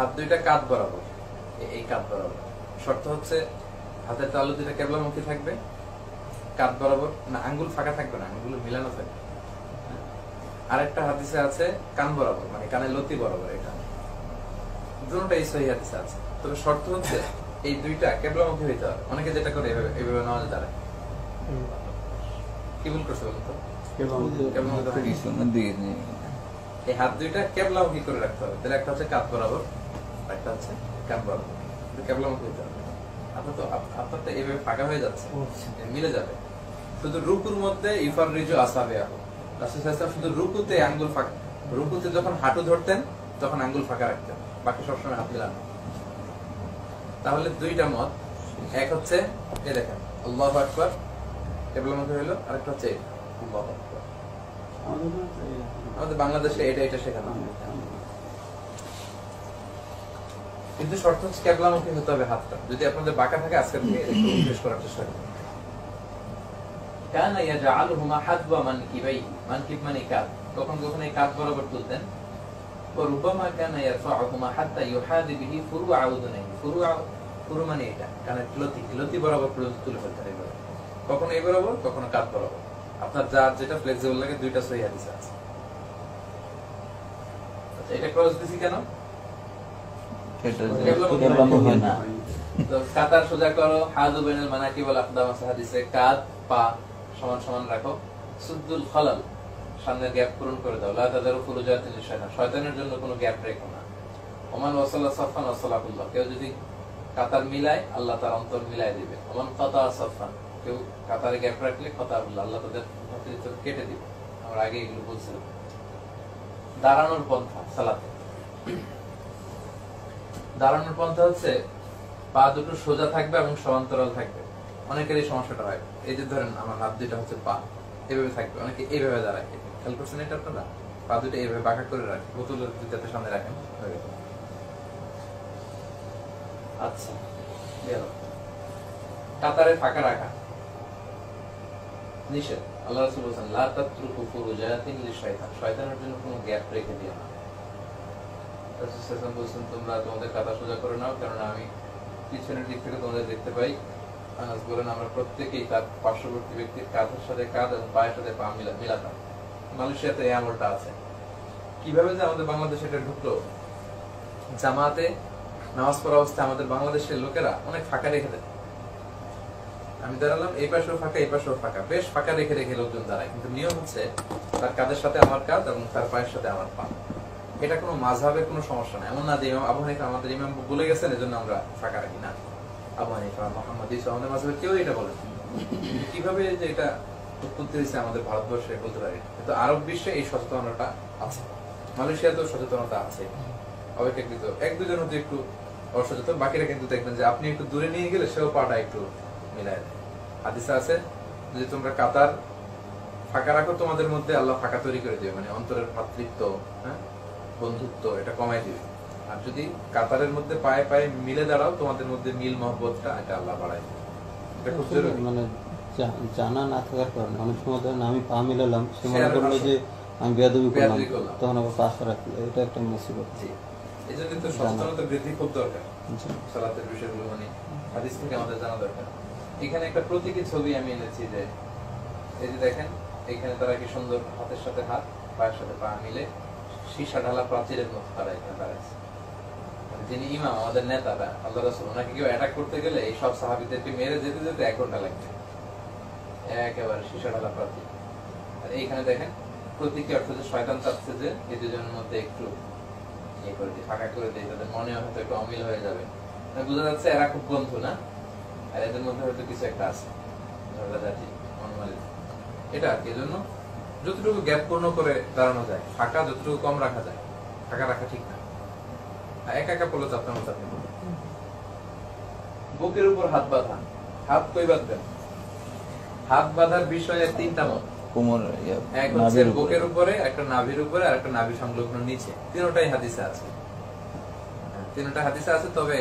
হাত দুইটা কাত বরাবর। এই কাত বরাবর। শর্ত হচ্ছে হাতের তালু দুইটা কেবলামুখী থাকবে কাত বরাবর না আঙ্গুল ফাঁকা থাকবে না আঙ্গুল মিলানো থাকবে। আরেকটা হাদিসে আছে কান বরাবর মানে কানের লতি বরাবর এটা। দুটোটাই সহি হাদিসে আছে। তবে শর্ত হচ্ছে এই দুইটা কেবলামুখী হইতে হবে। অনেকে যেটা করে এভাবে এভাবে নেওয়া যায় কি ভুল করছে বলুন তো কেবলামুখী হয়নি। পিছনের দিকে নিয়ে এই হাত দুইটা কেবলামুখী করে রাখতে হবে। তাহলে একটা হচ্ছে কাত বরাবর একটা হচ্ছে কান বরাবর কিন্তু কেবলামুখী হবে আপনার তো আপ- আপনার ফাঁকা হয়ে যাচ্ছে। মিলে যাবে। শুধু রুকুর মধ্যে ইফার রিজু আসাবে আহ রাসূল সাল্লাল্লাহু আলাইহি ওয়াসাল্লাম শুধু রুকুতে আঙ্গুল ফাঁকা রুকুতে যখন হাঁটু ধরতেন তখন আঙ্গুল ফাঁকা রাখতেন। বাকি সবসময় হাত মিলানো। তাহলে দুইটা মত। এক হচ্ছে এ দেখেন আল্লাহু আকবার। কেবলামুখী হলো আরেকটা হচ্ছে আমাদের বাংলাদেশে এটা এটা শেখানো হয়। কিন্তু শর্ত হচ্ছে কেবলামুখী হতে হবে হাতটা যদি আপনাদের বাঁকা থাকে আজকে থেকে একটু অভ্যেস করার চেষ্টা করুন কানা ইয়াজআলুহুমা হাদবা মানকিবাই মানকিব মানে কাঁধ কখন কখন এই কাঁধ বরাবর তুলতেন وربما كان يرفعهما حتى يحاذي به فروع أذنيه فروع ফুরু মানে এটা কানের লতি লতি বরাবর পর্যন্ত তুলে ফেলতেন এইভাবে কখনো এই বরাবর কখনো কাঁধ বরাবর আপনার যার যেটা ফ্লেক্সিবল লাগে দুইটা সহি হাদিস আছে আচ্ছা এটা ক্রস দিছি কেন এটা কেবলামুখী হয় না। কাতার সোজা করো হাদু বেনাল মানাকি আকদাম হাদিসে কাদ পা সমান সমান রাখো। সুদ্দুল খলাল সামনের গ্যাপ পূরণ করে দাও। লা তাদারু ফুরুজাতিন লিশাইতান শয়তানের জন্য কোনো গ্যাপ রেখো না। ওমান ওয়াসাল্লা সাফান ওয়াসালাকুল্লাহ কেউ যদি কাতার মিলায় আল্লাহ তার অন্তর মিলাই দিবে। ওমান কথা সাফান কেউ কাতারে গ্যাপ রাখলে কথা আল্লাহ আল্লাহ তাদের কেটে দিবে। আমরা আগে এগুলো বলছিলাম। দাঁড়ানোর পন্থা সালাতে। দাঁড়ানোর পন্থা হচ্ছে, পা দুটো সোজা থাকবে এবং সমান্তরাল থাকবে। অনেকের এই সমস্যাটা হয়। এই যে ধরেন আমার হাত দুটো হচ্ছে পা, এভাবে থাকবে। অনেকে এইভাবে দাঁড়ায়। খেয়াল করছেন এটা আপনারা? পা দুটো এইভাবে বাঁকা করে রাখে বোতলের দুটাতে সামনে রাখেন আচ্ছা কাতারে ফাঁকা রাখা। নিষেধ। আল্লাহ রাসূল বলেছেন, লা তাতরুকু ফুরুজাতিন লিশাইতান শয়তানের জন্য কোনো গ্যাপ রেখে দিও না। ওয়াসাল্লাম বলছেন, তোমরা তোমাদের সোজা করে নাও, কেননা আমি পিছনের দিক থেকে তোমাদের দেখতে পাই। আনাস বলেন, আমরা প্রত্যেকেই তার পার্শ্ববর্তী ব্যক্তির কাঁধের সাথে কাঁধ এবং পায়ের সাথে পা মিলা, মিলাতাম। মালয়েশিয়াতে এই আমলটা আছে। কীভাবে যে আমাদের বাংলাদেশে এটা ঢুকলো? জামাতে নামাজ পড়া অবস্থায় আমাদের বাংলাদেশের লোকেরা অনেক ফাঁকা রেখে দেয়। আমি দাঁড়ালাম, এই পাশেও ফাঁকা, এই পাশেও ফাঁকা। বেশ ফাঁকা রেখে রেখে লোকজন দাঁড়ায়। কিন্তু নিয়ম হচ্ছে, তার কাঁধের সাথে আমার কাঁধ এবং তার পায়ের সাথে আমার পা। এটা কোনো মাঝহাবের কোনো সমস্যা না এমন না যে ইমাম আবু হানিফা আমাদের ইমাম বলে গেছেন, এজন্য আমরা ফাঁকা রাখি না। আবু হানিফা, মোহাম্মদ ইসা আমাদের মাঝহাবে কেউ এটা বলেন কীভাবে যে এটা উৎপত্তি হয়েছে আমাদের ভারতবর্ষে বলতে পারি কিন্তু আরব বিশ্বে এই সচেতনতা আছে। মালয়েশিয়াতেও সচেতনতা আছে। অপেক্ষাকৃত এক দুজন হচ্ছে একটু অসচেতন, বাকিরা কিন্তু দেখবেন যে আপনি একটু দূরে নিয়ে গেলে সেও পাটা একটু মিলায় হাদিসে আছে যে তোমরা কাতার ফাঁকা রাখো, তোমাদের মধ্যে আল্লাহ ফাঁকা তৈরি করে দিবে মানে অন্তরের ভাতৃত্ব হ্যাঁ? বন্ধুত্ব এটা কমাই দিবে। আর যদি কাতারের মধ্যে পায়ে পায়ে মিলে দাঁড়াও তোমাদের মধ্যে মিল মহব্বতটা এটা আল্লাহ বাড়ায় এটা খুব জরুরি। মানে জানা না থাকার কারণে অনেক সময় ধরেন আমি পা মিলালাম সে মনে করল যে আমি বেয়াদবি করলাম তখন আবার পাশে রাখল এটা একটা মুসিবত। এই জন্য তো সচেতনতা বৃদ্ধি খুব দরকার। সালাতের বিষয়গুলো মানে হাদিস থেকে আমাদের জানা দরকার। এখানে একটা প্রতীকী ছবি আমি এনেছি যে এই যে দেখেন এখানে তারা কি সুন্দর হাতের সাথে হাত পায়ের সাথে পা মিলে সীসা ঢালা প্রাচীরের মতো দাঁড়াইছে। মানে যিনি ইমাম, আমাদের নেতারা, আল্লাহ রাসূল, ওনাকে কেউ অ্যাটাক করতে গেলে এই সব সাহাবীদেরকে মেরে যেতে যেতে এক ঘণ্টা লাগবে একেবারে সীসা ঢালা প্রাচীর। আর এইখানে দেখেন, প্রতীকী অর্থ যে শয়তান চাচ্ছে যে এই দুজনের মধ্যে একটু ইয়ে করে দিই ফাঁকা করে দিই তাদের মনে হয়তো একটু অমিল হয়ে যাবে। মানে বোঝা যাচ্ছে এরা খুব বন্ধু না? আর এদের মধ্যে হয়তো কিছু একটা আছে। ঝগড়াঝাটি মনোমালিন্য এটা আর কি? এজন্য যতটুকু গ্যাপ পূর্ণ করে দাঁড়ানো যায় ফাঁকা যতটুকু কম রাখা যায় ফাঁকা রাখা ঠিক না। একা একা পড়লে চাপতে আমার চাপতে বুকের উপর হাত বাঁধা হাত কই বাঁধবেন? হাত বাঁধার বিষয়ে তিনটা মত। কোমর এক হচ্ছে বুকের উপরে একটা নাভির উপরে আর একটা নাভি সংলগ্ন নিচে। তিনটাই হাদিসে আছে। হ্যাঁ, তিনটা হাদিসে আছে তবে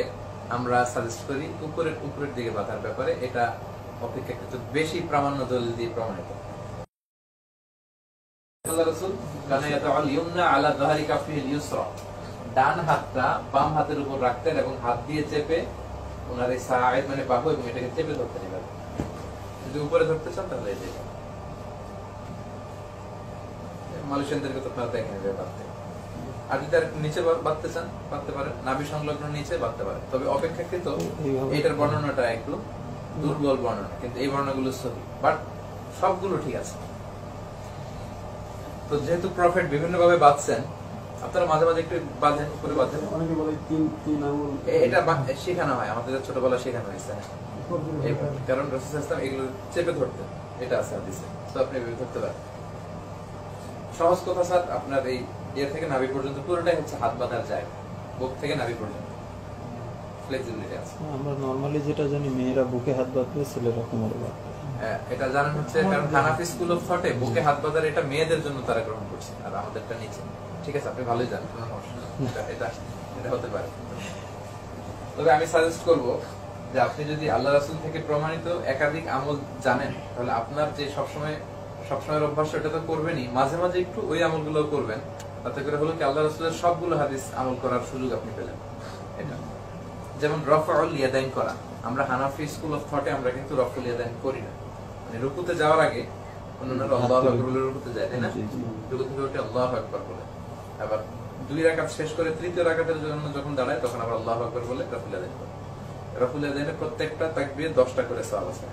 আমরা সাজেস্ট করি উপরের উপরের দিকে বাঁধার ব্যাপারে। এটা অপেক্ষাকৃত বেশি প্রামাণ্য দলিল দিয়ে প্রমাণিত। আলা ইউসরা। ডান হাতটা বাম হাতের উপর রাখতেন এবং হাত দিয়ে চেপে ওনার এই মানে বাহু এবং এটাকে চেপে ধরতেন এভাবে যদি উপরে ধরতে চান তাহলে এই মালয়েশিয়ানদেরকে তো আপনারা দেখেন এভাবে বাঁধতে আর যদি আর নিচে বা- বাঁধতে চান বাঁধতে পারেন। নাভি সংলগ্ন নিচে বাঁধতে পারেন। তবে অপেক্ষাকৃত এটার বর্ণনাটা একটু দুর্বল বর্ণনা কিন্তু এই বর্ণনাগুলো সহি। বাট সবগুলো ঠিক আছে। তো যেহেতু প্রফিট বিভিন্ন ভাবে বাঁধছেন আপনারা মাঝে মাঝে একটু বাঁধেন করে বাঁধেন অনেকে বলে তিন তিন আঙুল এটা শেখানো হয় আমাদের ছোটবেলা শেখানো হয়েছে। কারণ রসুল ইসলাম এগুলো চেপে ধরতেন। এটা আছে হাদিসে। তো আপনি এভাবে ধরতে পারেন। সহজ কথা স্যার আপনার এই ইয়ে থেকে নাভি পর্যন্ত পুরোটাই হচ্ছে হাত বাঁধার জায়গা। বুক থেকে নাভি পর্যন্ত। ফ্লেক্সিবিলিটি আছে আমরা নর্মালি যেটা জানি মেয়েরা বুকে হাত বাঁধলে ছেলেরা কোমরে বাঁধবে হ্যাঁ, এটা জানেন হচ্ছে কারণ হানাফি স্কুল অফ থটে বুকে হাত বাঁধার এটা মেয়েদের জন্য তারা গ্রহণ করছে আর আমাদেরটা নিচে। ঠিক আছে আপনি ভালোই জানেন। কোনো সমস্যা এটা- এটা এটা হতে পারে। তবে আমি সাজেস্ট করব যে আপনি যদি আল্লাহ রাসূল থেকে প্রমাণিত একাধিক আমল জানেন তাহলে আপনার যে সবসময় সবসময়ের অভ্যাস এটা তো করবেনই। মাঝে মাঝে একটু ওই আমলগুলো করবেন। তাতে করে হলো কি আল্লাহ রাসূলের সবগুলো হাদিস আমল করার সুযোগ আপনি পেলেন। এটা। যেমন রফাউল ইয়াদাইন করা। আমরা হানাফি স্কুল অফ থটে আমরা কিন্তু রফুল ইয়াদাইন করি না। মানে রুকুতে যাওয়ার আগে অন্যান্য আল্লাহ আকবর বলে রুকুতে যায় তাই না। রুকু থেকে উঠে আল্লাহ আকবর বলে। আবার দুই রাকাত শেষ করে তৃতীয় রাকাতের জন্য যখন দাঁড়ায় তখন আবার আল্লাহ আকবর বলে রফুল ইয়াদাইন করে। রফুল ইয়াদাইনের প্রত্যেকটা তাকবির দশটা করে সওয়াব আছে